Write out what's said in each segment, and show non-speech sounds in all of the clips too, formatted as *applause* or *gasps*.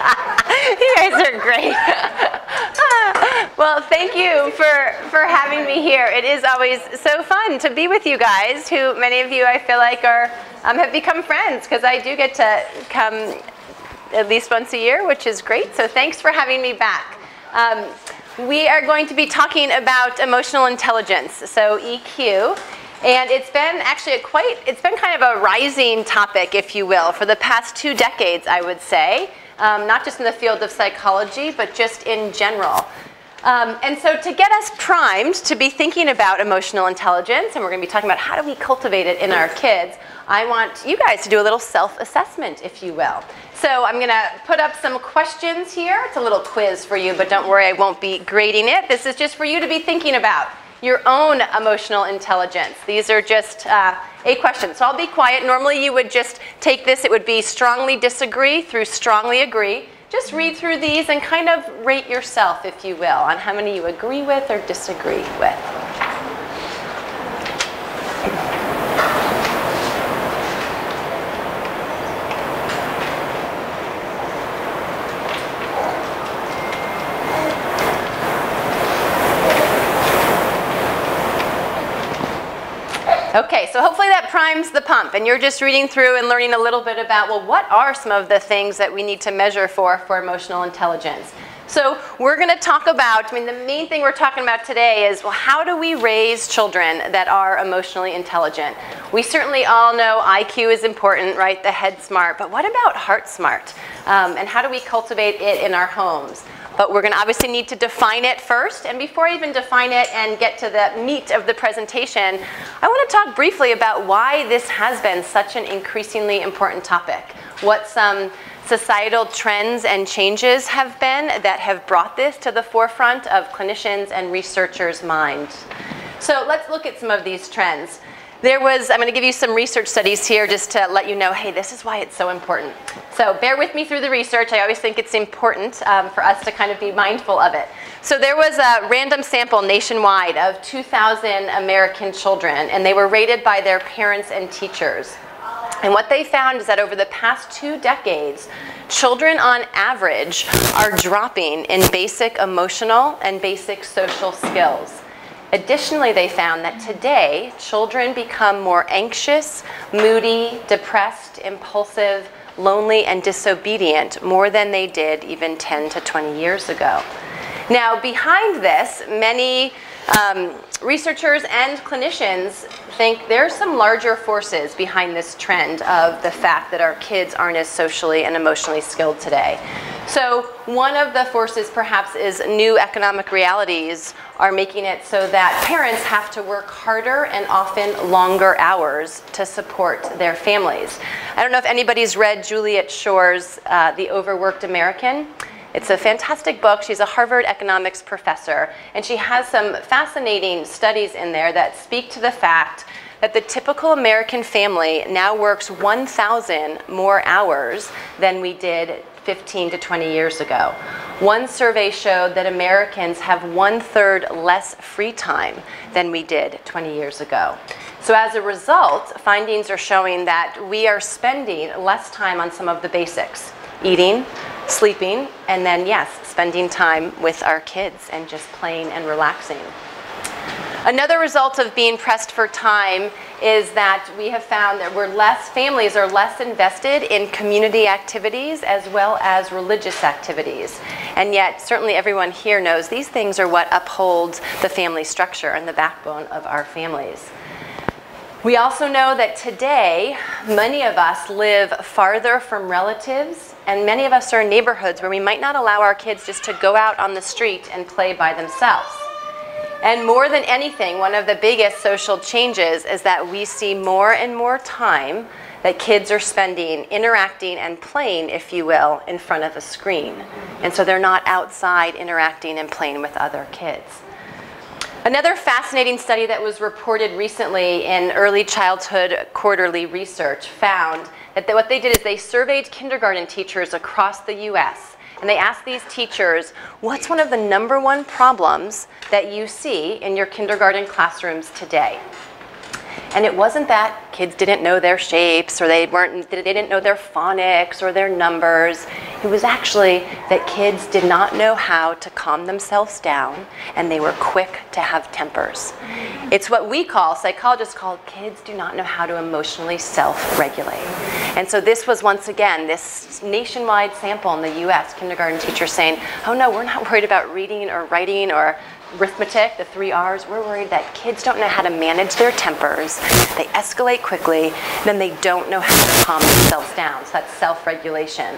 *laughs* you guys are great. *laughs* well, thank you for, for having me here. It is always so fun to be with you guys, who many of you I feel like are um, have become friends because I do get to come at least once a year, which is great. So thanks for having me back. Um, we are going to be talking about emotional intelligence, so EQ. And it's been actually a quite, it's been kind of a rising topic, if you will, for the past two decades, I would say. Um, not just in the field of psychology, but just in general. Um, and so to get us primed to be thinking about emotional intelligence, and we're going to be talking about how do we cultivate it in our kids, I want you guys to do a little self-assessment, if you will. So I'm going to put up some questions here. It's a little quiz for you, but don't worry, I won't be grading it. This is just for you to be thinking about your own emotional intelligence. These are just uh, eight questions. So I'll be quiet. Normally you would just take this, it would be strongly disagree through strongly agree. Just read through these and kind of rate yourself, if you will, on how many you agree with or disagree with. Okay, so hopefully that primes the pump and you're just reading through and learning a little bit about, well, what are some of the things that we need to measure for for emotional intelligence? So we're going to talk about, I mean, the main thing we're talking about today is, well, how do we raise children that are emotionally intelligent? We certainly all know IQ is important, right? The head smart, but what about heart smart? Um, and how do we cultivate it in our homes? But we're going to obviously need to define it first. And before I even define it and get to the meat of the presentation, I want to talk briefly about why this has been such an increasingly important topic. What some societal trends and changes have been that have brought this to the forefront of clinicians and researchers' minds. So let's look at some of these trends. There was, I'm going to give you some research studies here just to let you know, hey, this is why it's so important. So bear with me through the research. I always think it's important um, for us to kind of be mindful of it. So there was a random sample nationwide of 2,000 American children, and they were rated by their parents and teachers. And what they found is that over the past two decades, children on average are dropping in basic emotional and basic social skills. Additionally, they found that today, children become more anxious, moody, depressed, impulsive, lonely, and disobedient more than they did even 10 to 20 years ago. Now, behind this, many um, researchers and clinicians think there's some larger forces behind this trend of the fact that our kids aren't as socially and emotionally skilled today. So one of the forces perhaps is new economic realities are making it so that parents have to work harder and often longer hours to support their families. I don't know if anybody's read Juliet Schor's uh, The Overworked American. It's a fantastic book. She's a Harvard economics professor, and she has some fascinating studies in there that speak to the fact that the typical American family now works 1,000 more hours than we did 15 to 20 years ago. One survey showed that Americans have one third less free time than we did 20 years ago. So as a result, findings are showing that we are spending less time on some of the basics, eating, sleeping, and then, yes, spending time with our kids and just playing and relaxing. Another result of being pressed for time is that we have found that we're less, families are less invested in community activities as well as religious activities. And yet, certainly everyone here knows these things are what upholds the family structure and the backbone of our families. We also know that today, many of us live farther from relatives, and many of us are in neighborhoods where we might not allow our kids just to go out on the street and play by themselves. And more than anything, one of the biggest social changes is that we see more and more time that kids are spending interacting and playing, if you will, in front of a screen. And so they're not outside interacting and playing with other kids. Another fascinating study that was reported recently in early childhood quarterly research found that what they did is they surveyed kindergarten teachers across the US and they asked these teachers, what's one of the number one problems that you see in your kindergarten classrooms today? And it wasn't that kids didn't know their shapes or they weren't they didn't know their phonics or their numbers. It was actually that kids did not know how to calm themselves down and they were quick to have tempers. It's what we call psychologists call kids do not know how to emotionally self-regulate. And so this was once again this nationwide sample in the US kindergarten teachers saying, "Oh no, we're not worried about reading or writing or arithmetic, the three R's, we're worried that kids don't know how to manage their tempers. They escalate quickly, then they don't know how to calm themselves down. So that's self regulation.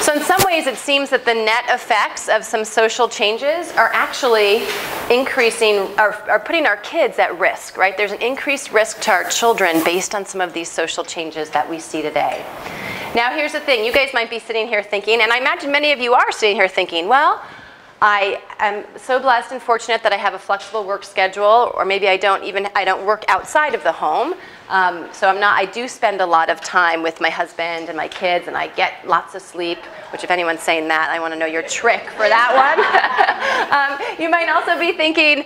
So, in some ways, it seems that the net effects of some social changes are actually increasing, are, are putting our kids at risk, right? There's an increased risk to our children based on some of these social changes that we see today. Now, here's the thing you guys might be sitting here thinking, and I imagine many of you are sitting here thinking, well, I am so blessed and fortunate that I have a flexible work schedule, or maybe I don't even I don't work outside of the home. Um, so I'm not. I do spend a lot of time with my husband and my kids, and I get lots of sleep. Which, if anyone's saying that, I want to know your trick for that one. *laughs* um, you might also be thinking,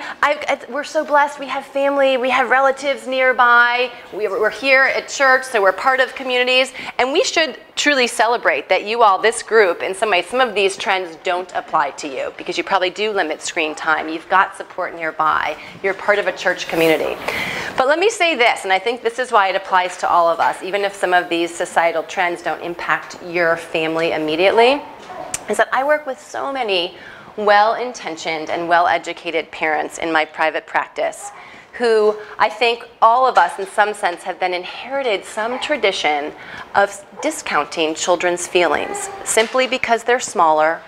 we're so blessed. We have family, we have relatives nearby. We, we're here at church, so we're part of communities, and we should truly celebrate that you all, this group, in some ways, some of these trends don't apply to you because you probably do limit screen time. You've got support nearby. You're part of a church community. But let me say this, and I think this is why it applies to all of us, even if some of these societal trends don't impact your family immediately, is that I work with so many well intentioned and well educated parents in my private practice who I think all of us, in some sense, have then inherited some tradition of discounting children's feelings simply because they're smaller,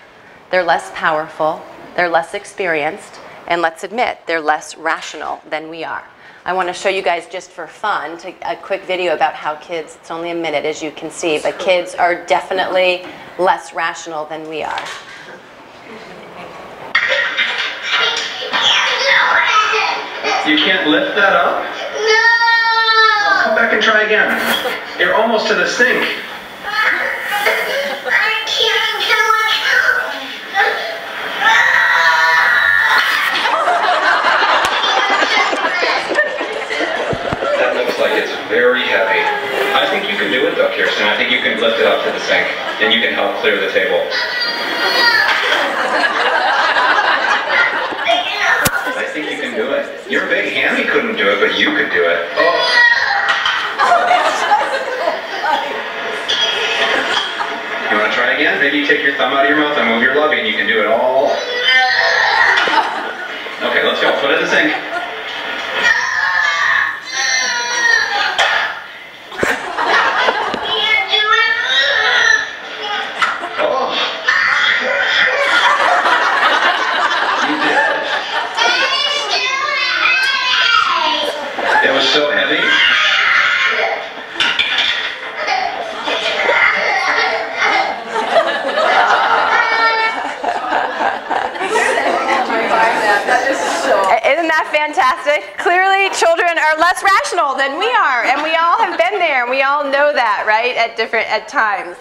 they're less powerful, they're less experienced, and let's admit, they're less rational than we are. I want to show you guys just for fun to, a quick video about how kids, it's only a minute as you can see, but kids are definitely less rational than we are. You can't lift that up? No! Come back and try again. You're almost to the sink. *laughs* That looks like it's very heavy. I think you can do it though, Kirsten. I think you can lift it up to the sink. and you can help clear the table. I think you can do it. Your big hammy couldn't do it, but you could do it. Oh. You want to try again? Maybe you take your thumb out of your mouth and move your lobby and you can do it all. Okay, let's go. Put it in the sink. Oh. You did. It was so heavy. Isn't that fantastic? Clearly, children are less rational than we are, and we all have been there, and we all know that, right? At different at times.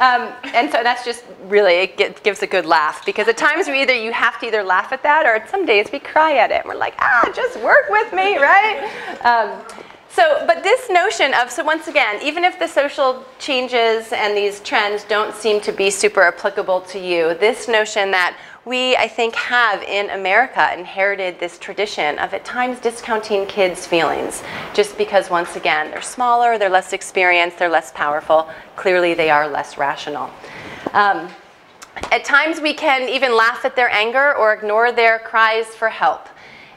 Um, and so that's just really it get, gives a good laugh because at times we either you have to either laugh at that or some days we cry at it and we're like ah just work with me right um, so but this notion of so once again even if the social changes and these trends don't seem to be super applicable to you this notion that we, I think, have in America inherited this tradition of at times discounting kids' feelings just because, once again, they're smaller, they're less experienced, they're less powerful. Clearly, they are less rational. Um, at times, we can even laugh at their anger or ignore their cries for help.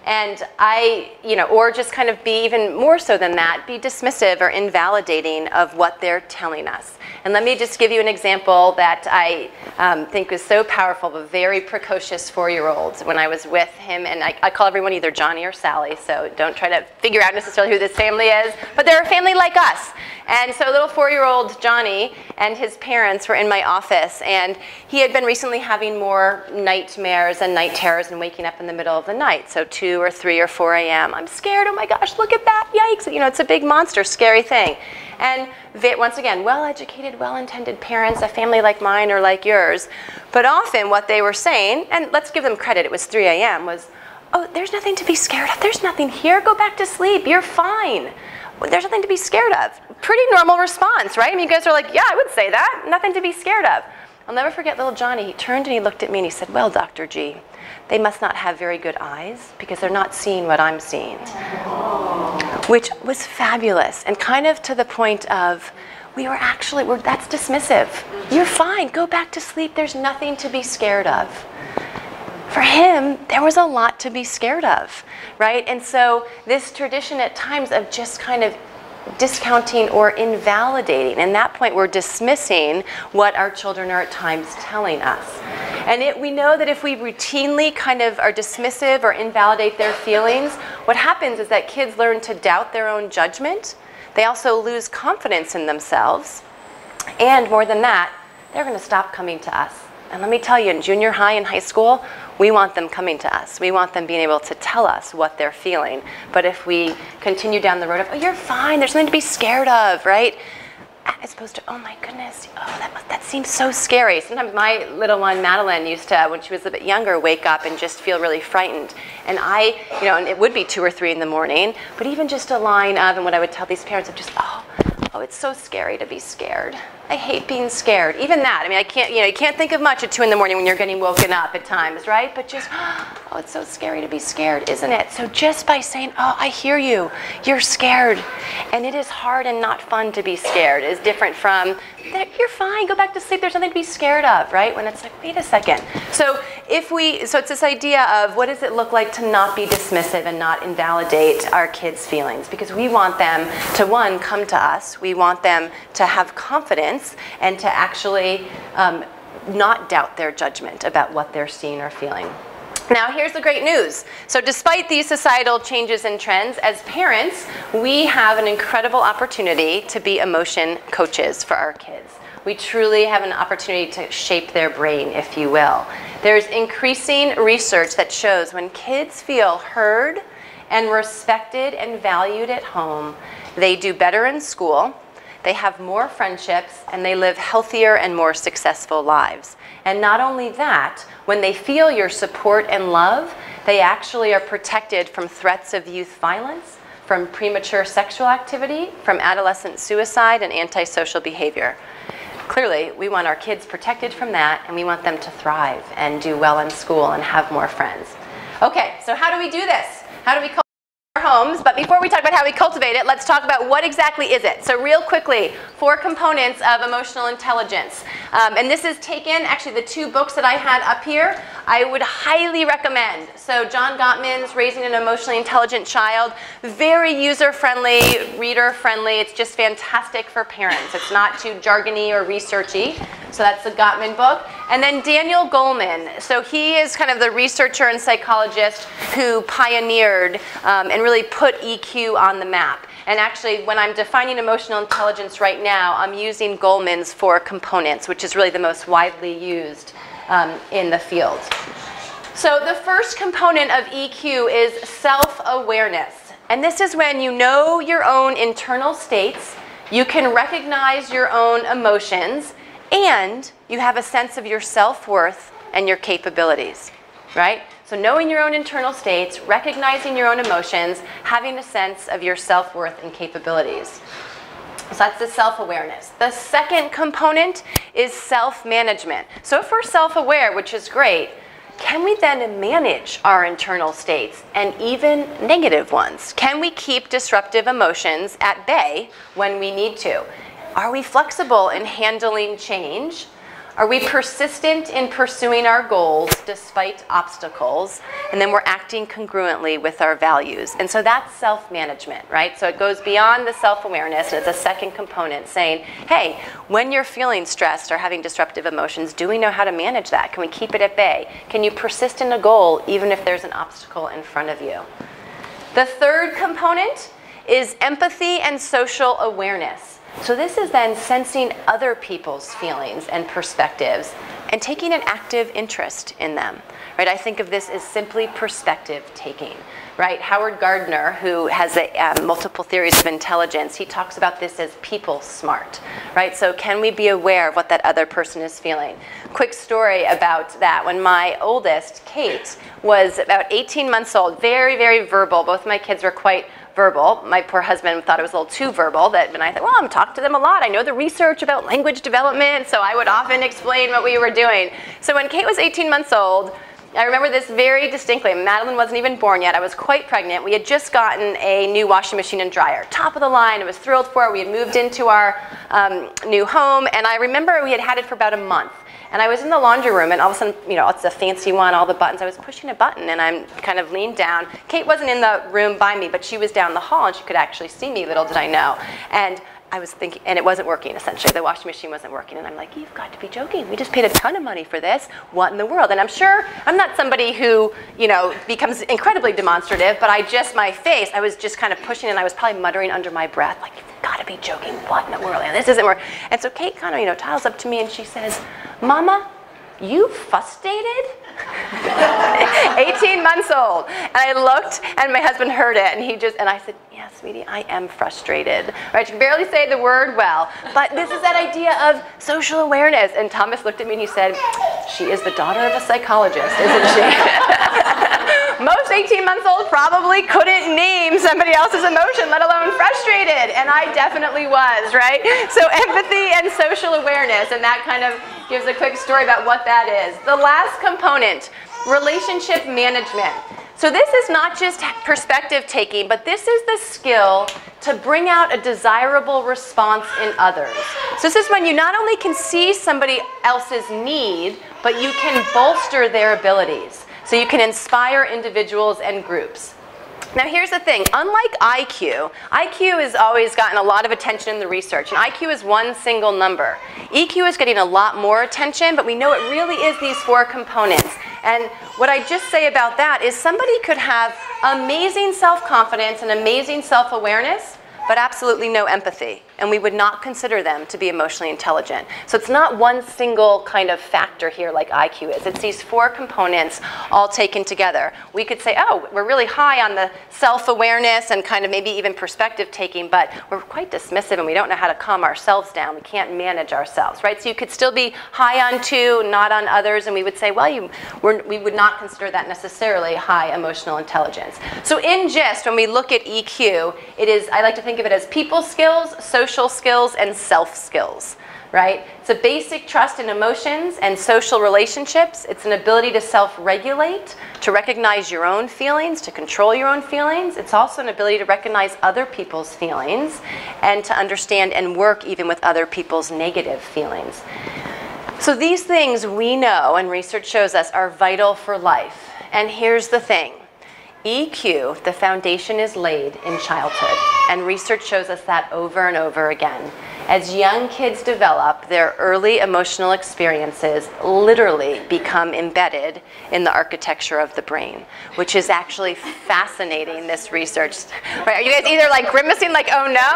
And I, you know, or just kind of be even more so than that, be dismissive or invalidating of what they're telling us. And let me just give you an example that I um, think was so powerful of a very precocious four year old when I was with him. And I, I, call everyone either Johnny or Sally, so don't try to figure out necessarily who this family is. But they're a family like us. And so little four year old Johnny and his parents were in my office, and he had been recently having more nightmares and night terrors and waking up in the middle of the night. So 2 or 3 or 4 a.m. I'm scared. Oh my gosh, look at that. Yikes. You know, it's a big monster, scary thing. And once again, well educated, well intended parents, a family like mine or like yours. But often what they were saying, and let's give them credit, it was 3 a.m., was, oh, there's nothing to be scared of. There's nothing here. Go back to sleep. You're fine. there's nothing to be scared of. Pretty normal response, right? I mean, you guys are like, yeah, I would say that. Nothing to be scared of. I'll never forget little Johnny. He turned and he looked at me and he said, Well, Dr. G, they must not have very good eyes because they're not seeing what I'm seeing. Which was fabulous and kind of to the point of, we were actually, we're, that's dismissive. You're fine, go back to sleep, there's nothing to be scared of. For him, there was a lot to be scared of, right? And so, this tradition at times of just kind of discounting or invalidating. And that point, we're dismissing what our children are at times telling us. And it, we know that if we routinely kind of are dismissive or invalidate their feelings, what happens is that kids learn to doubt their own judgment. They also lose confidence in themselves. And more than that, they're going to stop coming to us. And let me tell you, in junior high and high school, we want them coming to us. We want them being able to tell us what they're feeling. But if we continue down the road of, oh, you're fine, there's nothing to be scared of, right? As opposed to, oh my goodness, oh, that, that seems so scary. Sometimes my little one, Madeline, used to, uh, when she was a bit younger, wake up and just feel really frightened. And I, you know, and it would be two or three in the morning, but even just a line of, and what I would tell these parents of just, oh, oh, it's so scary to be scared. I hate being scared. Even that. I mean, I can't, you know, you can't think of much at two in the morning when you're getting woken up at times, right? But just, *gasps* oh, it's so scary to be scared, isn't it? So just by saying, oh, I hear you, you're scared, and it is hard and not fun to be scared is different from, you're fine, go back to sleep, there's nothing to be scared of, right? When it's like, wait a second. So if we, so it's this idea of what does it look like to not be dismissive and not invalidate our kids' feelings? Because we want them to, one, come to us, we want them to have confidence and to actually um, not doubt their judgment about what they're seeing or feeling. Now, here's the great news. So, despite these societal changes and trends, as parents, we have an incredible opportunity to be emotion coaches for our kids. We truly have an opportunity to shape their brain, if you will. There's increasing research that shows when kids feel heard and respected and valued at home, they do better in school, they have more friendships, and they live healthier and more successful lives. And not only that, when they feel your support and love, they actually are protected from threats of youth violence, from premature sexual activity, from adolescent suicide, and antisocial behavior. Clearly, we want our kids protected from that, and we want them to thrive and do well in school and have more friends. Okay, so how do we do this? How do we homes, but before we talk about how we cultivate it, let's talk about what exactly is it. So real quickly, four components of emotional intelligence. Um, and this is taken, actually the two books that I had up here, I would highly recommend. So John Gottman's Raising an Emotionally Intelligent Child, very user-friendly, reader-friendly. It's just fantastic for parents. It's not too jargony or researchy. So that's the Gottman book. And then Daniel Goleman. So he is kind of the researcher and psychologist who pioneered um, and really put EQ on the map. And actually, when I'm defining emotional intelligence right now, I'm using Goleman's four components, which is really the most widely used um, in the field. So the first component of EQ is self-awareness. And this is when you know your own internal states, you can recognize your own emotions, and you have a sense of your self worth and your capabilities, right? So, knowing your own internal states, recognizing your own emotions, having a sense of your self worth and capabilities. So, that's the self awareness. The second component is self management. So, if we're self aware, which is great, can we then manage our internal states and even negative ones? Can we keep disruptive emotions at bay when we need to? Are we flexible in handling change? Are we persistent in pursuing our goals despite obstacles? And then we're acting congruently with our values. And so that's self management, right? So it goes beyond the self awareness, and it's a second component saying, hey, when you're feeling stressed or having disruptive emotions, do we know how to manage that? Can we keep it at bay? Can you persist in a goal even if there's an obstacle in front of you? The third component is empathy and social awareness. So this is then sensing other people's feelings and perspectives and taking an active interest in them. Right? I think of this as simply perspective taking. Right? Howard Gardner, who has a, um, multiple theories of intelligence, he talks about this as people smart, right? So can we be aware of what that other person is feeling? Quick story about that. When my oldest, Kate, was about 18 months old, very, very verbal. Both my kids were quite verbal. My poor husband thought it was a little too verbal. That, and I thought, well, I'm talking to them a lot. I know the research about language development, so I would often explain what we were doing. So when Kate was 18 months old, I remember this very distinctly. Madeline wasn't even born yet. I was quite pregnant. We had just gotten a new washing machine and dryer, top of the line. I was thrilled for it. We had moved into our um, new home, and I remember we had had it for about a month. And I was in the laundry room, and all of a sudden, you know, it's a fancy one, all the buttons. I was pushing a button, and I'm kind of leaned down. Kate wasn't in the room by me, but she was down the hall, and she could actually see me. Little did I know. And I was thinking, and it wasn't working essentially. The washing machine wasn't working. And I'm like, you've got to be joking. We just paid a ton of money for this. What in the world? And I'm sure I'm not somebody who, you know, becomes incredibly demonstrative, but I just, my face, I was just kind of pushing and I was probably muttering under my breath, like, you've got to be joking. What in the world? And this isn't working. And so Kate kind of, you know, tiles up to me and she says, Mama, you fustated? *laughs* 18 months old. And I looked and my husband heard it and he just, and I said, sweetie, I am frustrated. Right, she can barely say the word well, but this is that idea of social awareness. And Thomas looked at me and he said, she is the daughter of a psychologist, isn't she? *laughs* Most 18 months old probably couldn't name somebody else's emotion, let alone frustrated. And I definitely was, right? So empathy and social awareness, and that kind of gives a quick story about what that is. The last component, relationship management. So this is not just perspective taking, but this is the skill to bring out a desirable response in others. So this is when you not only can see somebody else's need, but you can bolster their abilities. So you can inspire individuals and groups. Now here's the thing, unlike IQ, IQ has always gotten a lot of attention in the research, and IQ is one single number. EQ is getting a lot more attention, but we know it really is these four components. And what I just say about that is somebody could have amazing self-confidence and amazing self-awareness, but absolutely no empathy and we would not consider them to be emotionally intelligent. So it's not one single kind of factor here like IQ is. It's these four components all taken together. We could say, oh, we're really high on the self-awareness and kind of maybe even perspective taking, but we're quite dismissive and we don't know how to calm ourselves down. We can't manage ourselves, right? So you could still be high on two, not on others, and we would say, well, you, we would not consider that necessarily high emotional intelligence. So in GIST, when we look at EQ, it is, I like to think of it as people skills, social social skills and self skills, right? It's a basic trust in emotions and social relationships. It's an ability to self regulate, to recognize your own feelings, to control your own feelings. It's also an ability to recognize other people's feelings and to understand and work even with other people's negative feelings. So these things we know and research shows us are vital for life. And here's the thing EQ, the foundation is laid in childhood, and research shows us that over and over again. As young kids develop, their early emotional experiences literally become embedded in the architecture of the brain, which is actually fascinating, this research. Right, are you guys either like grimacing like, oh no?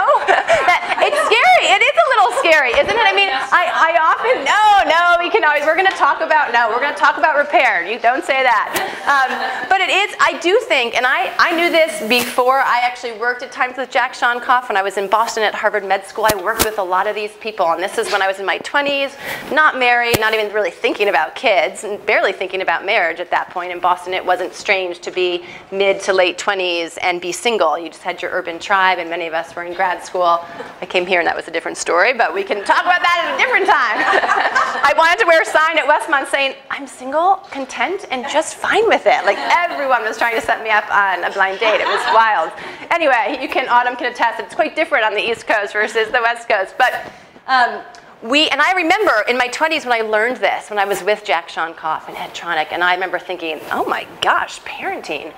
it's scary, it is a little scary, isn't it? I mean, I, I often, no, no, we can always, we're gonna talk about, no, we're gonna talk about repair. You don't say that. Um, but it is, I do think, and I, I knew this before I actually worked at times with Jack Shonkoff when I was in Boston at Harvard Med School. I worked with with a lot of these people. And this is when I was in my 20s, not married, not even really thinking about kids, and barely thinking about marriage at that point. In Boston, it wasn't strange to be mid to late 20s and be single. You just had your urban tribe, and many of us were in grad school. I came here, and that was a different story, but we can talk about that at a different time. *laughs* I wanted to wear a sign at Westmont saying, I'm single, content, and just fine with it. Like everyone was trying to set me up on a blind date. It was wild. Anyway, you can, Autumn can attest, it's quite different on the East Coast versus the West Coast. But um, we, and I remember in my 20s when I learned this, when I was with Jack Shonkoff and Ed Tronick, and I remember thinking, oh my gosh, parenting,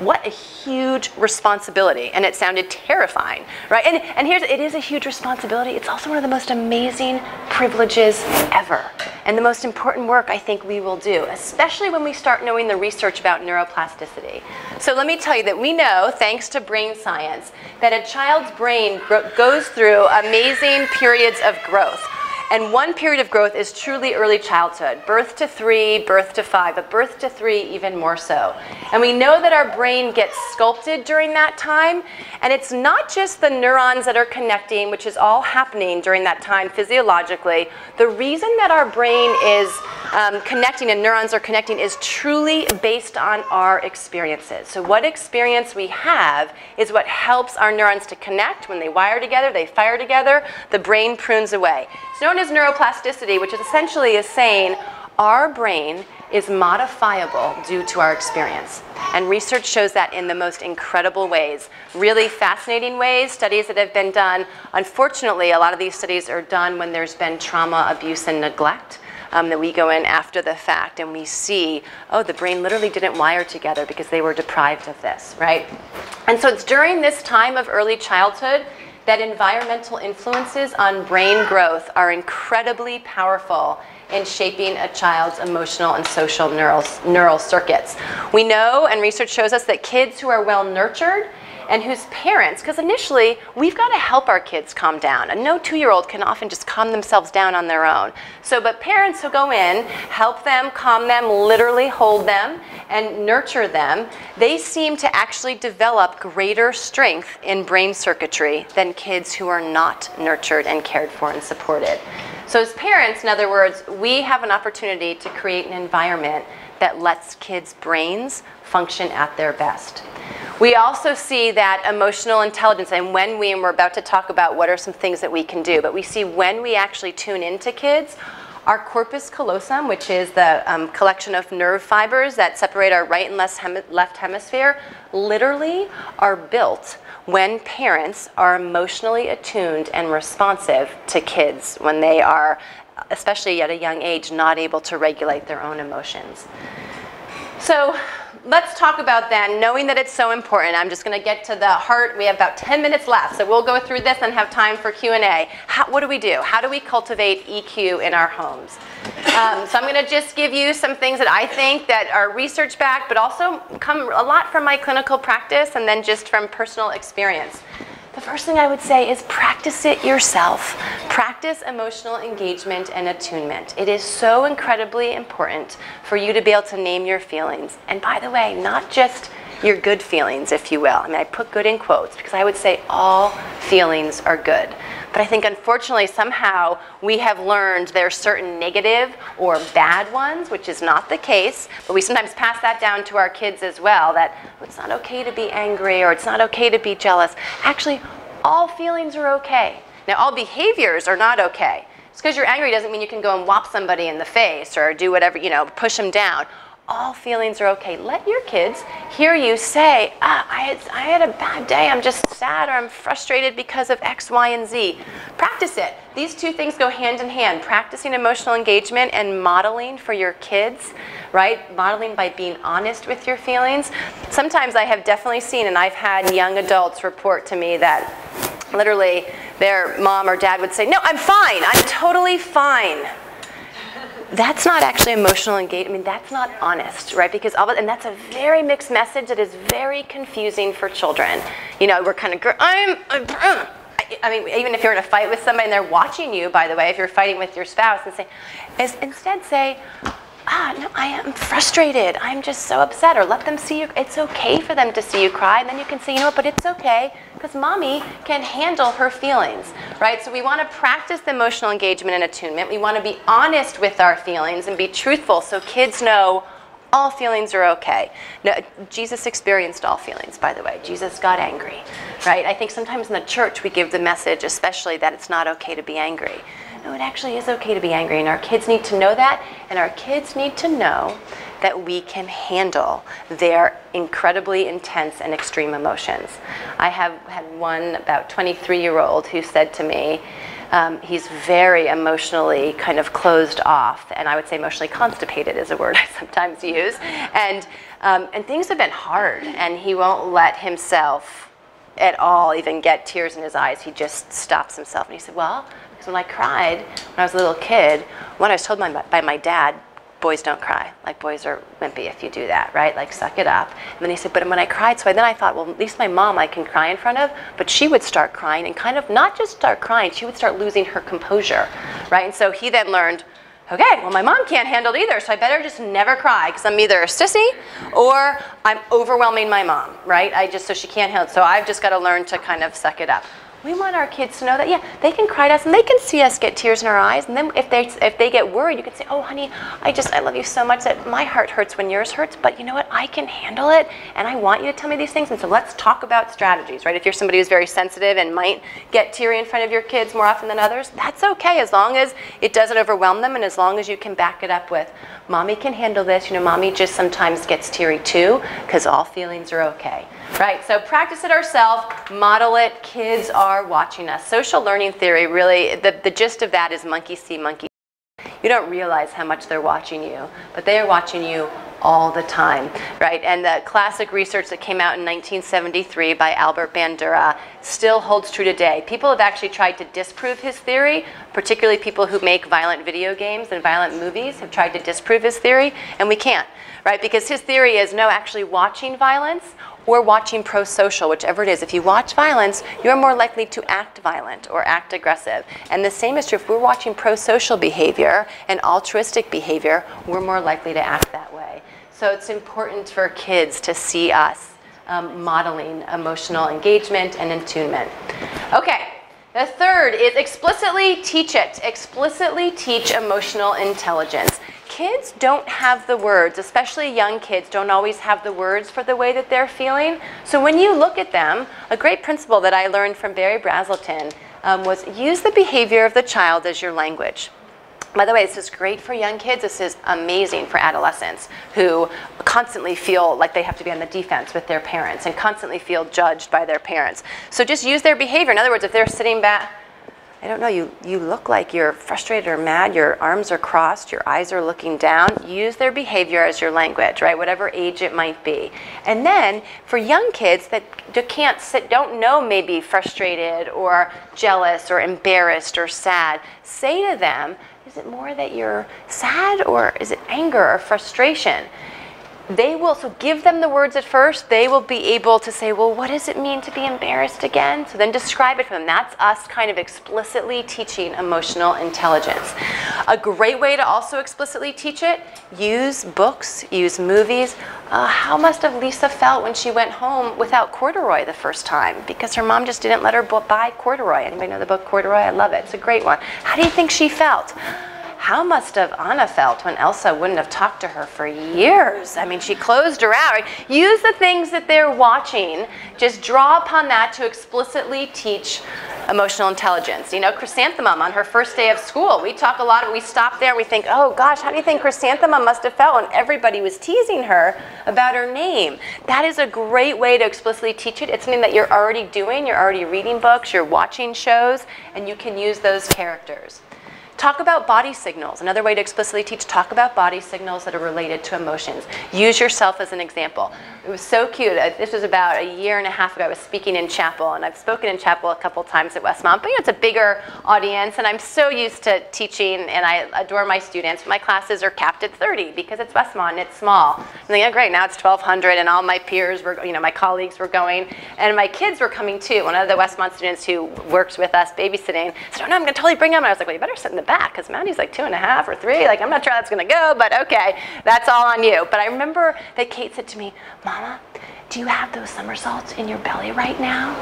what a huge responsibility. And it sounded terrifying, right? And, and here's, it is a huge responsibility. It's also one of the most amazing privileges ever. And the most important work I think we will do, especially when we start knowing the research about neuroplasticity. So let me tell you that we know, thanks to brain science, that a child's brain goes through amazing periods of growth. And one period of growth is truly early childhood, birth to three, birth to five, but birth to three even more so. And we know that our brain gets sculpted during that time. And it's not just the neurons that are connecting, which is all happening during that time physiologically. The reason that our brain is um, connecting and neurons are connecting is truly based on our experiences. So, what experience we have is what helps our neurons to connect. When they wire together, they fire together, the brain prunes away. Known as neuroplasticity, which is essentially is saying our brain is modifiable due to our experience. And research shows that in the most incredible ways, really fascinating ways, studies that have been done. Unfortunately, a lot of these studies are done when there's been trauma, abuse, and neglect. Um, that we go in after the fact and we see, oh, the brain literally didn't wire together because they were deprived of this, right? And so it's during this time of early childhood that environmental influences on brain growth are incredibly powerful in shaping a child's emotional and social neural, neural circuits. We know, and research shows us, that kids who are well nurtured and whose parents, because initially we've got to help our kids calm down. And no two year old can often just calm themselves down on their own. So, but parents who go in, help them, calm them, literally hold them, and nurture them, they seem to actually develop greater strength in brain circuitry than kids who are not nurtured and cared for and supported. So, as parents, in other words, we have an opportunity to create an environment that lets kids' brains function at their best. We also see that emotional intelligence, and when we, and we're about to talk about what are some things that we can do, but we see when we actually tune into kids, our corpus callosum, which is the um, collection of nerve fibers that separate our right and left hemisphere, literally are built when parents are emotionally attuned and responsive to kids when they are, especially at a young age, not able to regulate their own emotions. So let's talk about then, knowing that it's so important. I'm just going to get to the heart. We have about 10 minutes left, so we'll go through this and have time for Q&A. What do we do? How do we cultivate EQ in our homes? Um, so I'm going to just give you some things that I think that are research backed, but also come a lot from my clinical practice and then just from personal experience. The first thing I would say is practice it yourself. Practice emotional engagement and attunement. It is so incredibly important for you to be able to name your feelings. And by the way, not just your good feelings, if you will. I mean, I put good in quotes because I would say all feelings are good. But I think unfortunately, somehow we have learned there are certain negative or bad ones, which is not the case. But we sometimes pass that down to our kids as well that oh, it's not okay to be angry or it's not okay to be jealous. Actually, all feelings are okay. Now, all behaviors are not okay. Just because you're angry doesn't mean you can go and whop somebody in the face or do whatever, you know, push them down all feelings are okay. Let your kids hear you say, ah, I had, I had a bad day, I'm just sad or I'm frustrated because of X, Y, and Z. Practice it. These two things go hand in hand. Practicing emotional engagement and modeling for your kids, right? Modeling by being honest with your feelings. Sometimes I have definitely seen, and I've had young adults report to me that literally their mom or dad would say, no, I'm fine, I'm totally fine that's not actually emotional engagement. I mean, that's not honest, right? Because all, and that's a very mixed message that is very confusing for children. You know, we're kind of, I'm, I'm I mean, even if you're in a fight with somebody and they're watching you, by the way, if you're fighting with your spouse, and say, instead say, ah, no, I am frustrated. I'm just so upset. Or let them see you. It's okay for them to see you cry. And then you can say, you know what, but it's okay because mommy can handle her feelings, right? So we want to practice the emotional engagement and attunement. We want to be honest with our feelings and be truthful so kids know all feelings are okay. No, Jesus experienced all feelings, by the way. Jesus got angry, right? I think sometimes in the church we give the message, especially that it's not okay to be angry. No, it actually is okay to be angry, and our kids need to know that, and our kids need to know that we can handle their incredibly intense and extreme emotions. I have had one about 23 year old who said to me, um, he's very emotionally kind of closed off, and I would say emotionally constipated is a word *laughs* I sometimes use. And, um, and things have been hard, and he won't let himself at all even get tears in his eyes. He just stops himself and he said, Well, because when I cried when I was a little kid, when I was told by my, by my dad, boys don't cry. Like boys are wimpy if you do that, right? Like suck it up. And then he said, but when I cried, so then I thought, well, at least my mom I can cry in front of, but she would start crying and kind of not just start crying, she would start losing her composure, right? And so he then learned, okay, well, my mom can't handle it either, so I better just never cry because I'm either a sissy or I'm overwhelming my mom, right? I just, so she can't handle it. So I've just got to learn to kind of suck it up we want our kids to know that yeah they can cry to us and they can see us get tears in our eyes. And then if they if they get worried you can say oh honey i just i love you so much that my heart hurts when yours hurts but you know what? I can handle it and i want you to tell me these things. And so let's talk about strategies right? If you're somebody who's very sensitive and might get teary in front of your kids more often than others that's okay as long as it doesn't overwhelm them and as long as you can back it up with mommy can handle this. You know mommy just sometimes gets teary too because all feelings are okay right so practice it ourselves model it kids are watching us. Social learning theory really, the, the gist of that is monkey see, monkey. You don't realize how much they're watching you, but they are watching you all the time, right? And the classic research that came out in 1973 by Albert Bandura still holds true today. People have actually tried to disprove his theory, particularly people who make violent video games and violent movies have tried to disprove his theory, and we can't, right? Because his theory is no, actually watching violence or watching pro-social, whichever it is. If you watch violence, you're more likely to act violent or act aggressive. And the same is true if we're watching pro-social behavior and altruistic behavior, we're more likely to act that way. So it's important for kids to see us um, modeling emotional engagement and attunement. Okay, the third is explicitly teach it. Explicitly teach emotional intelligence kids don't have the words, especially young kids, don't always have the words for the way that they're feeling. So when you look at them, a great principle that I learned from Berry Brazelton um, was use the behavior of the child as your language. By the way, this is great for young kids. This is amazing for adolescents who constantly feel like they have to be on the defense with their parents and constantly feel judged by their parents. So just use their behavior. In other words, if they're sitting back, I don't know, you, you look like you're frustrated or mad, your arms are crossed, your eyes are looking down. Use their behavior as your language, right? Whatever age it might be. And then for young kids that can't sit, don't know maybe frustrated or jealous or embarrassed or sad, say to them, is it more that you're sad or is it anger or frustration? They will, so give them the words at first, they will be able to say, well, what does it mean to be embarrassed again? So then describe it for them. That's us kind of explicitly teaching emotional intelligence. A great way to also explicitly teach it, use books, use movies. Uh, how must have Lisa felt when she went home without corduroy the first time? Because her mom just didn't let her buy corduroy. Anybody know the book Corduroy? I love it. It's a great one. How do you think she felt? How must have Anna felt when Elsa wouldn't have talked to her for years? I mean, she closed her out. Use the things that they're watching. Just draw upon that to explicitly teach emotional intelligence. You know, Chrysanthemum on her first day of school, we talk a lot, we stop there we think, oh gosh, how do you think Chrysanthemum must have felt when everybody was teasing her about her name? That is a great way to explicitly teach it. It's something that you're already doing. You're already reading books, you're watching shows, and you can use those characters. Talk about body signals. Another way to explicitly teach, talk about body signals that are related to emotions. Use yourself as an example. It was so cute. Uh, this was about a year and a half ago. I was speaking in chapel, and I've spoken in chapel a couple times at Westmont, but you know, it's a bigger audience, and I'm so used to teaching, and I adore my students. My classes are capped at 30 because it's Westmont and it's small. I'm like, oh, great, now it's 1,200, and all my peers were, you know, my colleagues were going, and my kids were coming too. One of the Westmont students who works with us babysitting said, oh no, I'm going to totally bring them. And I was like, well, you better sit in the back because Maddie's like two and a half or three. Like, I'm not sure that's going to go, but okay, that's all on you. But I remember that Kate said to me, Mama, do you have those somersaults in your belly right now?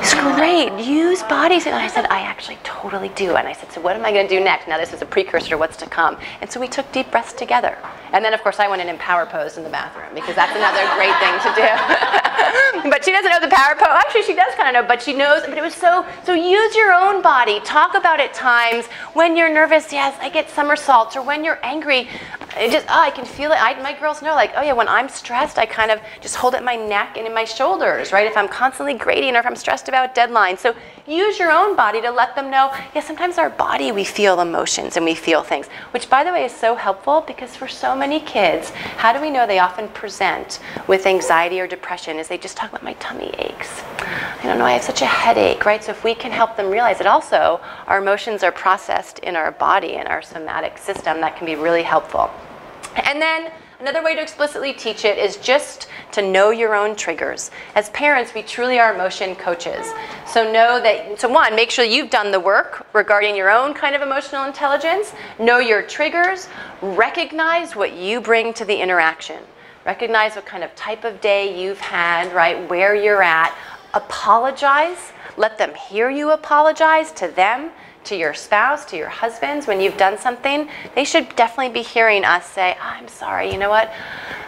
It's great. Use bodies. And I said, I actually totally do. And I said, so what am I going to do next? Now this is a precursor to what's to come. And so we took deep breaths together. And then, of course, I went in and power pose in the bathroom because that's another great thing to do. *laughs* *laughs* but she doesn't know the power pose. Actually, she does kind of know, but she knows. But it was so, so use your own body. Talk about it times when you're nervous. Yes, I get somersaults. Or when you're angry, it just, oh, I can feel it. I, my girls know, like, oh yeah, when I'm stressed, I kind of just hold it my neck and in my shoulders, right? If I'm constantly grading or if I'm stressed about deadlines. So use your own body to let them know, yeah, sometimes our body, we feel emotions and we feel things, which by the way is so helpful because for so many kids, how do we know they often present with anxiety or depression is they just talk about my tummy aches. I don't know, I have such a headache, right? So if we can help them realize that also our emotions are processed in our body and our somatic system, that can be really helpful. And then another way to explicitly teach it is just to know your own triggers. As parents, we truly are emotion coaches. So know that, so one, make sure you've done the work regarding your own kind of emotional intelligence, know your triggers, recognize what you bring to the interaction. Recognize what kind of type of day you've had, right, where you're at. Apologize. Let them hear you apologize to them to your spouse, to your husbands, when you've done something, they should definitely be hearing us say, oh, I'm sorry, you know what?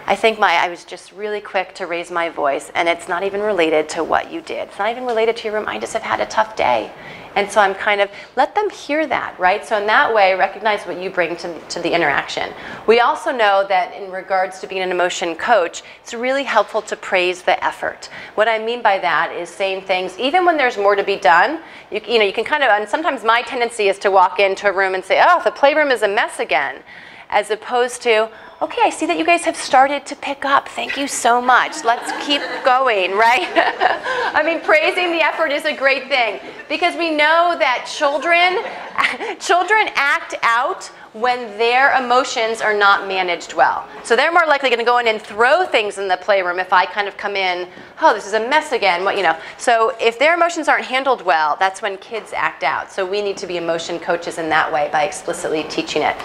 I think my I was just really quick to raise my voice and it's not even related to what you did. It's not even related to your room. I just have had a tough day. And so I'm kind of, let them hear that, right? So in that way, recognize what you bring to, to the interaction. We also know that in regards to being an emotion coach, it's really helpful to praise the effort. What I mean by that is saying things, even when there's more to be done, you, you know, you can kind of, and sometimes my tendency is to walk into a room and say, oh, the playroom is a mess again as opposed to, okay, I see that you guys have started to pick up. Thank you so much. Let's keep going, right? *laughs* I mean, praising the effort is a great thing because we know that children *laughs* children act out when their emotions are not managed well. So they're more likely going to go in and throw things in the playroom if I kind of come in, oh, this is a mess again, what you know. So if their emotions aren't handled well, that's when kids act out. So we need to be emotion coaches in that way by explicitly teaching it.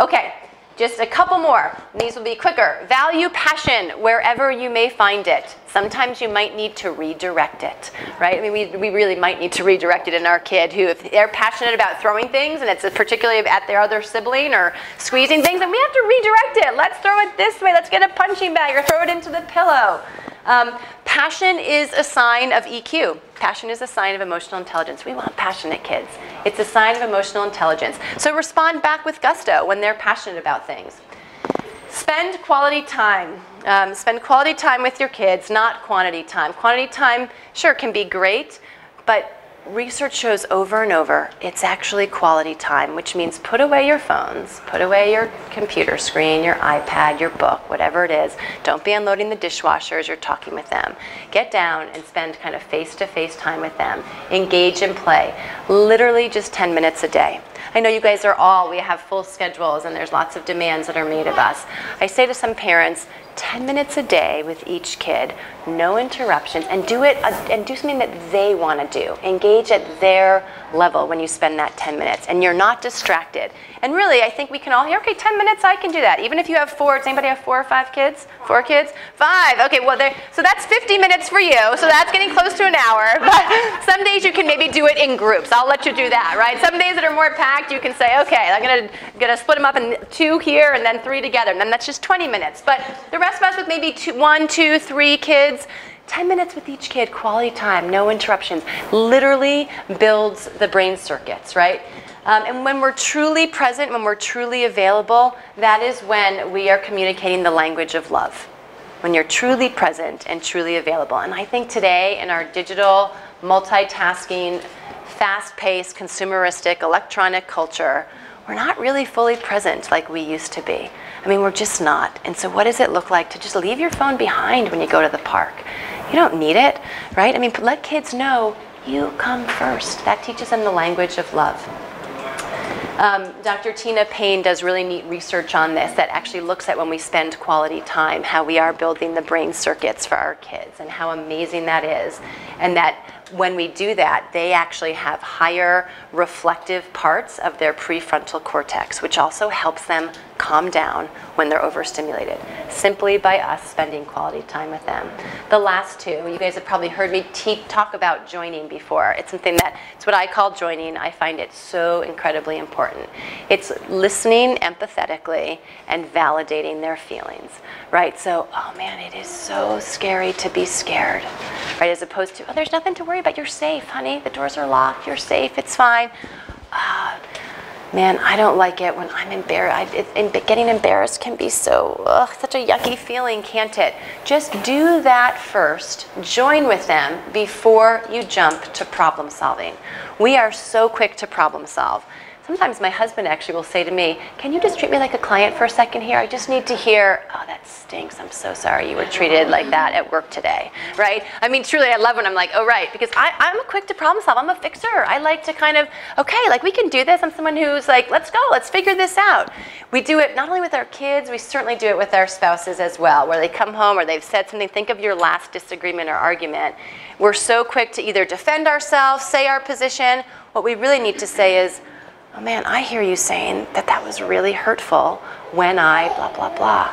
Okay. Just a couple more. These will be quicker. Value passion wherever you may find it. Sometimes you might need to redirect it, right? I mean, we, we really might need to redirect it in our kid who, if they're passionate about throwing things and it's particularly at their other sibling or squeezing things, then we have to redirect it. Let's throw it this way. Let's get a punching bag or throw it into the pillow. Um, passion is a sign of EQ. Passion is a sign of emotional intelligence. We want passionate kids. It's a sign of emotional intelligence. So respond back with gusto when they're passionate about things. Spend quality time. Um, spend quality time with your kids, not quantity time. Quantity time, sure, can be great, but research shows over and over it's actually quality time, which means put away your phones, put away your computer screen, your iPad, your book, whatever it is. Don't be unloading the dishwasher as you're talking with them. Get down and spend kind of face to face time with them. Engage and play. Literally just 10 minutes a day. I know you guys are all, we have full schedules and there's lots of demands that are made of us. I say to some parents, 10 minutes a day with each kid, no interruptions, and do it uh, and do something that they want to do. Engage at their level when you spend that 10 minutes, and you're not distracted. And really, I think we can all hear, okay, 10 minutes, I can do that. Even if you have four, does anybody have four or five kids? Four kids? Five. Okay, well, so that's 50 minutes for you. So that's getting close to an hour. *laughs* But some days you can maybe do it in groups. I'll let you do that, right? Some days that are more packed, you can say, okay, I'm gonna, gonna split them up in two here and then three together. And then that's just 20 minutes. But the rest of us with maybe two, one, two, three kids, 10 minutes with each kid, quality time, no interruptions, literally builds the brain circuits, right? Um, and when we're truly present, when we're truly available, that is when we are communicating the language of love. When you're truly present and truly available. And I think today, in our digital, multitasking, fast paced, consumeristic, electronic culture, we're not really fully present like we used to be. I mean, we're just not. And so, what does it look like to just leave your phone behind when you go to the park? You don't need it, right? I mean, let kids know you come first. That teaches them the language of love. Um, Dr. Tina Payne does really neat research on this that actually looks at when we spend quality time, how we are building the brain circuits for our kids, and how amazing that is. And that when we do that, they actually have higher reflective parts of their prefrontal cortex, which also helps them calm down when they're overstimulated, simply by us spending quality time with them. The last two, you guys have probably heard me talk about joining before. It's something that, it's what I call joining. I find it so incredibly important. It's listening empathetically and validating their feelings, right? So, oh man, it is so scary to be scared, right? As opposed to, oh, there's nothing to worry about. You're safe, honey. The doors are locked. You're safe. It's fine. Uh, man, I don't like it when I'm embarrassed. getting embarrassed can be so, ugh, such a yucky feeling, can't it? Just do that first. Join with them before you jump to problem solving. We are so quick to problem solve. Sometimes my husband actually will say to me, Can you just treat me like a client for a second here? I just need to hear, Oh, that stinks. I'm so sorry you were treated like that at work today, right? I mean, truly, I love when I'm like, Oh, right, because I, I'm quick to problem solve. I'm a fixer. I like to kind of, okay, like we can do this. I'm someone who's like, Let's go, let's figure this out. We do it not only with our kids, we certainly do it with our spouses as well, where they come home or they've said something. Think of your last disagreement or argument. We're so quick to either defend ourselves, say our position. What we really need to say is, oh man, I hear you saying that that was really hurtful when I blah, blah, blah.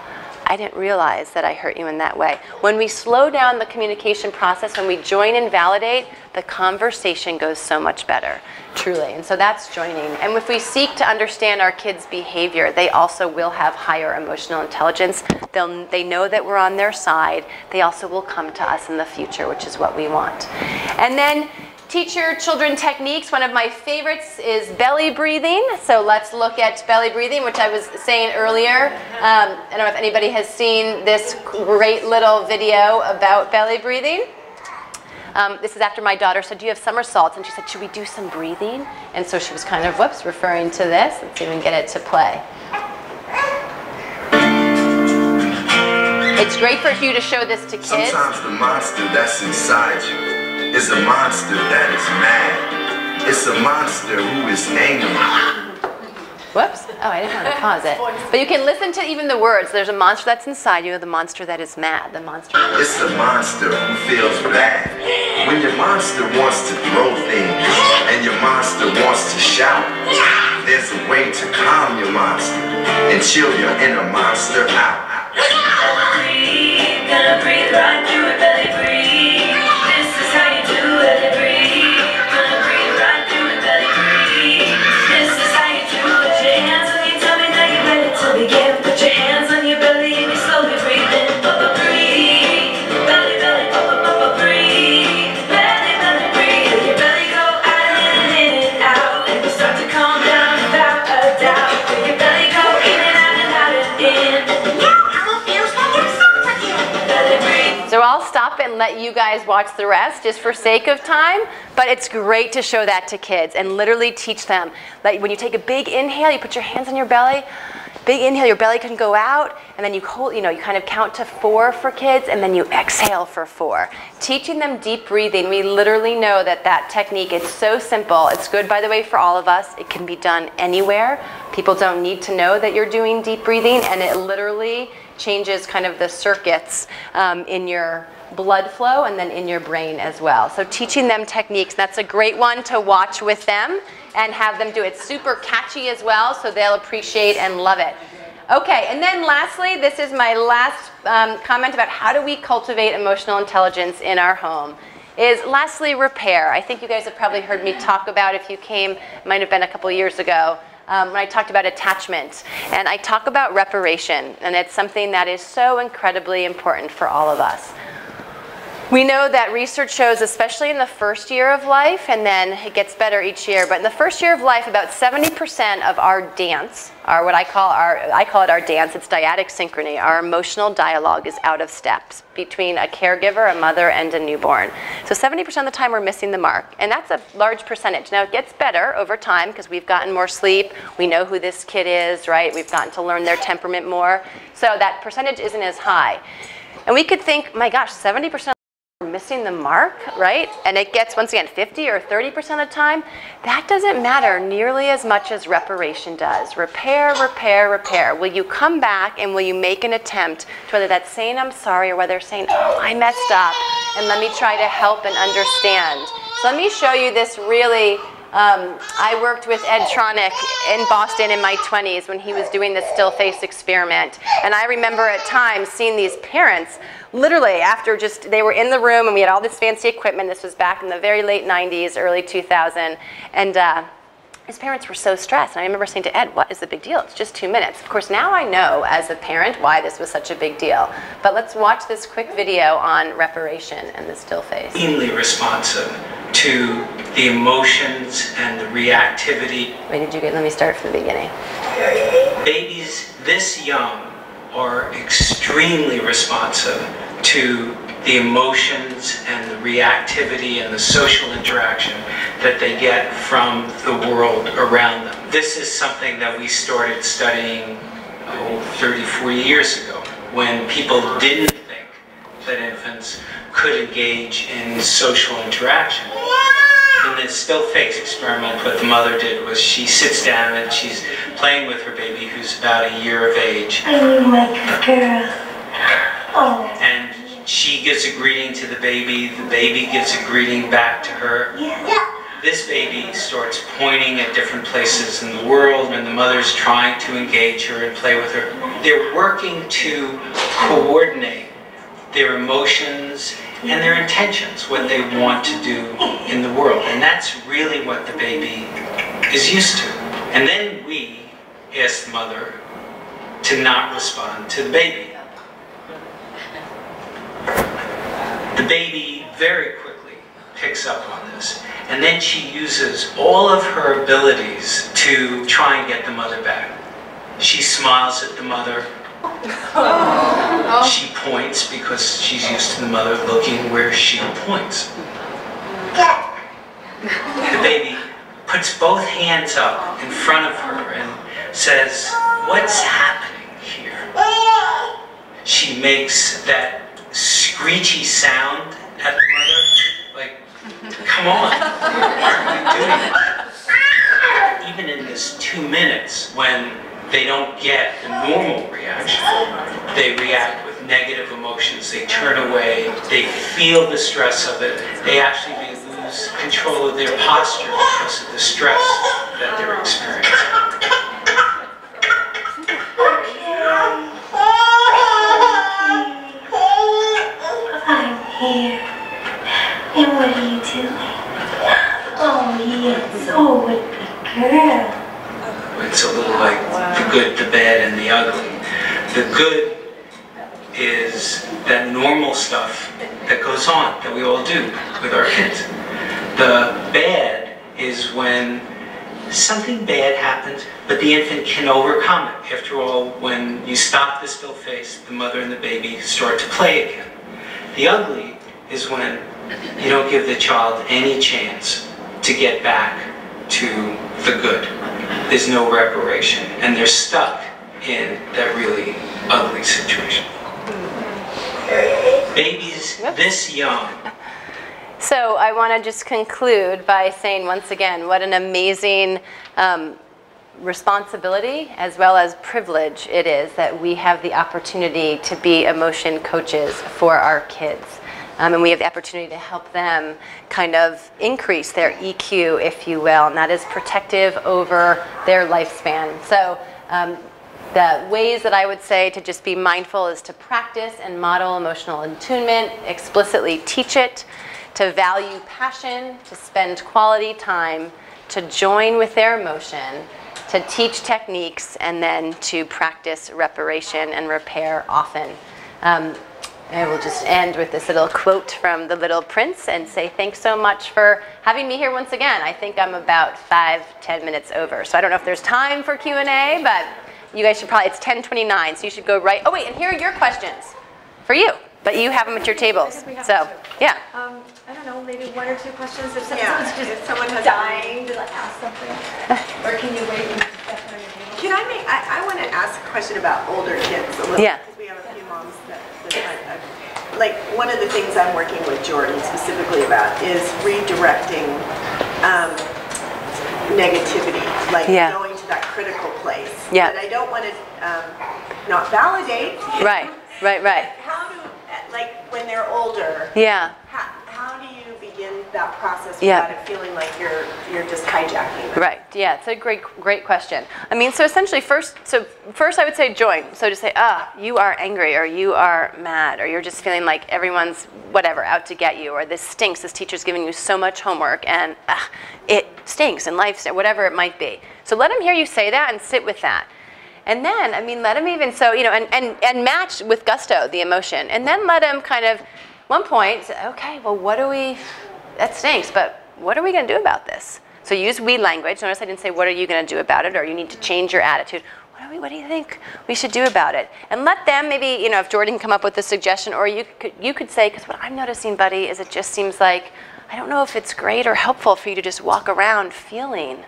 I didn't realize that I hurt you in that way. When we slow down the communication process, when we join and validate, the conversation goes so much better, truly. And so that's joining. And if we seek to understand our kids' behavior, they also will have higher emotional intelligence. They'll, they know that we're on their side. They also will come to us in the future, which is what we want. And then Teach your children techniques. One of my favorites is belly breathing. So let's look at belly breathing, which I was saying earlier. Um, I don't know if anybody has seen this great little video about belly breathing. Um, this is after my daughter said, Do you have somersaults? And she said, Should we do some breathing? And so she was kind of, whoops, referring to this. Let's even get it to play. It's great for you to show this to kids. Sometimes the monster that's inside you is a monster that is mad. It's a monster who is angry. Whoops. Oh, I didn't want to pause it. But you can listen to even the words. There's a monster that's inside you, the monster that is mad, the monster. It's a monster who feels bad. When your monster wants to throw things and your monster wants to shout, there's a way to calm your monster and chill your inner monster out. Breathe, gonna breathe right through you guys watch the rest just for sake of time. But it's great to show that to kids and literally teach them. Like when you take a big inhale, you put your hands on your belly. Big inhale, your belly can go out, and then you hold, you know, you kind of count to four for kids, and then you exhale for four. Teaching them deep breathing, we literally know that that technique is so simple. It's good, by the way, for all of us. It can be done anywhere. People don't need to know that you're doing deep breathing, and it literally changes kind of the circuits um, in your blood flow and then in your brain as well. So teaching them techniques, that's a great one to watch with them and have them do it. Super catchy as well, so they'll appreciate and love it. Okay, and then lastly, this is my last um, comment about how do we cultivate emotional intelligence in our home. Is lastly repair. I think you guys have probably heard me talk about if you came, might have been a couple years ago, um, when I talked about attachment. And I talk about reparation, and it's something that is so incredibly important for all of us. We know that research shows, especially in the first year of life, and then it gets better each year, but in the first year of life, about 70% of our dance, our what I call our, I call it our dance, it's dyadic synchrony, our emotional dialogue is out of steps between a caregiver, a mother, and a newborn. So 70% of the time we're missing the mark, and that's a large percentage. Now it gets better over time because we've gotten more sleep, we know who this kid is, right? We've gotten to learn their temperament more, so that percentage isn't as high. And we could think, my gosh, 70% we're missing the mark, right? And it gets, once again, 50 or 30% of the time. That doesn't matter nearly as much as reparation does. Repair, repair, repair. Will you come back and will you make an attempt to whether that's saying I'm sorry or whether saying, oh, I messed up, and let me try to help and understand. So let me show you this really um, I worked with Ed Tronick in Boston in my 20s when he was doing the still face experiment. And I remember at times seeing these parents literally after just they were in the room and we had all this fancy equipment. This was back in the very late 90s, early 2000. And uh, his parents were so stressed. And I remember saying to Ed, What is the big deal? It's just two minutes. Of course, now I know as a parent why this was such a big deal. But let's watch this quick video on reparation and the still face. keenly responsive to the emotions and the reactivity. Wait, did you get? Let me start from the beginning. Babies this young are extremely responsive to the emotions and the reactivity and the social interaction that they get from the world around them. This is something that we started studying oh, 30, 40 years ago when people didn't think that infants could engage in social interaction. In the still face experiment, what the mother did was she sits down and she's playing with her baby who's about a year of age. I need my girl. Oh, And she gives a greeting to the baby, the baby gives a greeting back to her. This baby starts pointing at different places in the world and the mother's trying to engage her and play with her. They're working to coordinate their emotions and their intentions, what they want to do in the world. And that's really what the baby is used to. And then we ask the mother to not respond to the baby. The baby very quickly picks up on this. And then she uses all of her abilities to try and get the mother back. She smiles at the mother. Oh. She points because she's used to the mother looking where she points. The baby puts both hands up in front of her and says, What's happening here? She makes that screechy sound at the mother, like, Come on? *laughs* Even in this two minutes, when they don't get the normal reaction, they react with negative emotions, they turn away, they feel the stress of it, they actually lose control of their posture because of the stress that they're experiencing. Here. And what are you doing? Oh, yes. Oh, what a girl. It's a little like the good, the bad, and the ugly. The good is that normal stuff that goes on that we all do with our kids. The bad is when something bad happens, but the infant can overcome it. After all, when you stop the still face, the mother and the baby start to play again. The ugly is when you don't give the child any chance to get back to the good. There's no reparation, and they're stuck in that really ugly situation. Babies this young So I want to just conclude by saying once again what an amazing um, responsibility as well as privilege it is that we have the opportunity to be emotion coaches for our kids. Um, and we have the opportunity to help them kind of increase their EQ, if you will, and that is protective over their lifespan. So um, the ways that I would say to just be mindful is to practice and model emotional attunement, explicitly teach it, to value passion, to spend quality time, to join with their emotion, to teach techniques, and then to practice reparation and repair often. Um, I will just end with this little quote from The Little Prince and say thanks so much for having me here once again. I think I'm about five, ten minutes over, so I don't know if there's time for Q&A, but you guys should probably, it's 10:29, so you should go right, oh wait, and here are your questions for you, but you have them at your tables. So, them yeah. Um, I don't know, maybe one or two questions if some- Yeah, someone's just if someone has- dying to like ask something. *sighs* Or can you wait and step on your table? Can I make, I, I want to ask a question about older kids a little. Yeah. Because we have a few moms that, that I, I, like, one of the things I'm working with Jordan specifically about is redirecting, um, negativity, like Yeah. going to that critical place. Yeah. But I don't want to, um, not validate. Right, right, right. How do, like, when they're older, Yeah. how, how do you begin that process Yeah. without it feeling like you're, you're just hijacking them? Right. Yeah, it's a great, great question. I mean, so essentially, first, so first, I would say join. So to say, ah, you are angry, or you are mad, or you're just feeling like everyone's whatever out to get you, or this stinks. This teacher's giving you so much homework, and ah, it stinks, and life's whatever it might be. So let them hear you say that and sit with that. And then, I mean, let them even so, you know, and, and, and match with gusto the emotion. And then let them kind of, one point, okay, well, what do we, that stinks, but what are we going to do about this? So use we language. Notice I didn't say, what are you going to do about it, or you need to change your attitude. What do, we, what do you think we should do about it? And let them maybe, you know, if Jordan can come up with a suggestion, or you could, you could say, because what I'm noticing, buddy, is it just seems like I don't know if it's great or helpful for you to just walk around feeling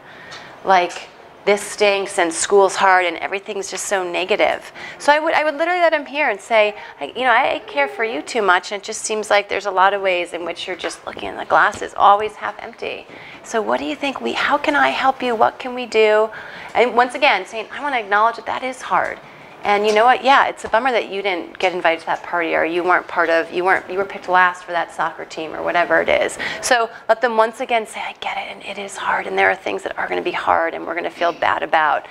like this stinks and school's hard and everything's just so negative. So I would, I would literally let him hear and say, I, you know, I care for you too much and it just seems like there's a lot of ways in which you're just looking the glass is always half empty. So what do you think we, how can I help you? What can we do? And once again, saying, I want to acknowledge that that is hard. And you know what? Yeah, it's a bummer that you didn't get invited to that party or you weren't part of, you weren't, you were picked last for that soccer team or whatever it is. So let them once again say, I get it and it is hard and there are things that are going to be hard and we're going to feel bad about.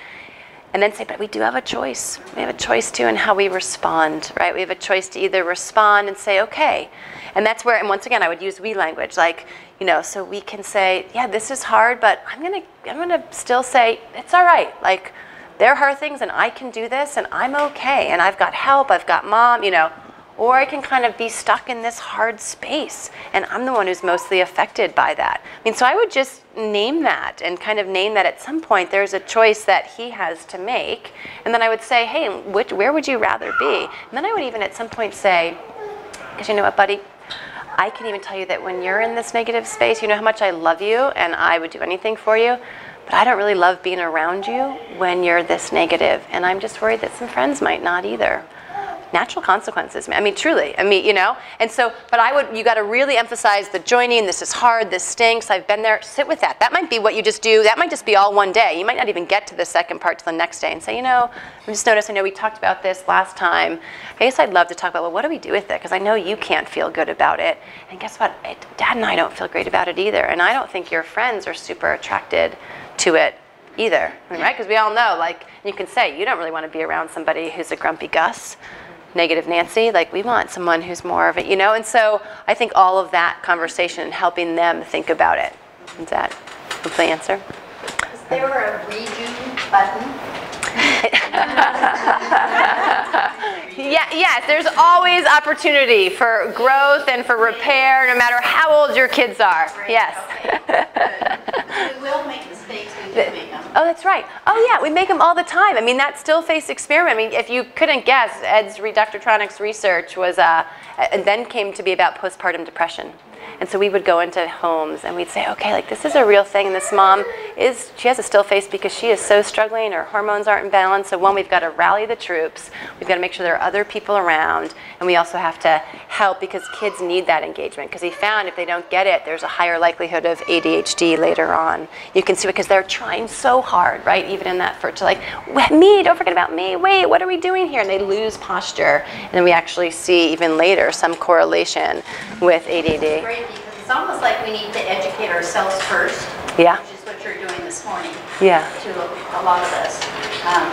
And then say, but we do have a choice. We have a choice too in how we respond, right? We have a choice to either respond and say, okay. And that's where, and once again, I would use we language, like, you know, so we can say, yeah, this is hard, but I'm gonna, I'm gonna still say, it's all right. Like, there are things and I can do this and I'm okay and I've got help, I've got mom, you know. Or I can kind of be stuck in this hard space and I'm the one who's mostly affected by that. I mean, so I would just name that and kind of name that at some point there's a choice that he has to make. And then I would say, hey, which, where would you rather be? And then I would even at some point say, because you know what, buddy? I can even tell you that when you're in this negative space, you know how much I love you and I would do anything for you. But I don't really love being around you when you're this negative, and I'm just worried that some friends might not either. Natural consequences. I mean, truly. I mean, you know. And so, but I would. You got to really emphasize the joining. This is hard. This stinks. I've been there. Sit with that. That might be what you just do. That might just be all one day. You might not even get to the second part till the next day and say, you know, I just noticed. I know we talked about this last time. I guess I'd love to talk about. Well, what do we do with it? Because I know you can't feel good about it. And guess what? It, Dad and I don't feel great about it either. And I don't think your friends are super attracted to it either, right? Because we all know, like, you can say you don't really want to be around somebody who's a grumpy Gus, negative Nancy. Like, we want someone who's more of it, you know. And so I think all of that conversation and helping them think about it. Is that hopefully answer? Is there a redo button? *laughs* Yeah, yes, there's always opportunity for growth and for repair, no matter how old your kids are. Yes. *laughs* We will make mistakes, we do make them. Oh, that's right. Oh, yeah, we make them all the time. I mean, that still face experiment. I mean, if you couldn't guess, Ed's re- Dr. Tronick's research was, uh, and then came to be about postpartum depression. And so we would go into homes and we'd say, okay, like this is a real thing. And this mom is, she has a still face because she is so struggling. Her hormones aren't in balance. So, one, we've got to rally the troops. We've got to make sure there are other people around. And we also have to help because kids need that engagement. Because he found if they don't get it, there's a higher likelihood of ADHD later on. You can see because they're trying so hard, right? Even in that first, like, me, don't forget about me. Wait, what are we doing here? And they lose posture. And then we actually see even later some correlation with ADD. Great, because it's almost like we need to educate ourselves first. Yeah. Which is what you're doing this morning. Yeah. To a lot of us. Um,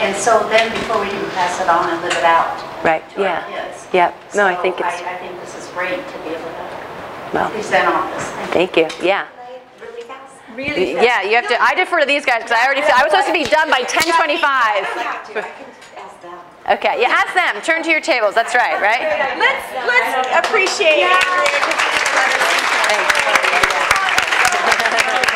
And so then before we can pass it on and live it out. Right, To our yeah. kids. Yeah. No, I think it's- I, I think this is great to be able to Well, present on this. thank you. Yeah. Really fast. Really Yeah, you have to, I defer to these guys because I already, I was supposed to be done by 10:25. Okay, yeah, ask them. Turn to your tables. That's right, right? Let's, let's appreciate Thanks.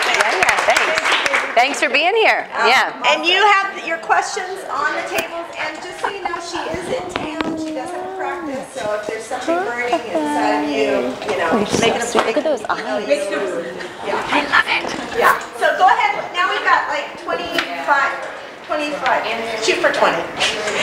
Yeah, yeah, thanks. Thanks for being here. Um, yeah. And you have your questions on the tables, and just so you know, she is in town, she does have practice, so if there's something burning inside of you, you know, make it a Look at those eyes. Yeah, I love it. yeah. So go ahead, now we've got like 25, 25, shoot for 20. Yeah.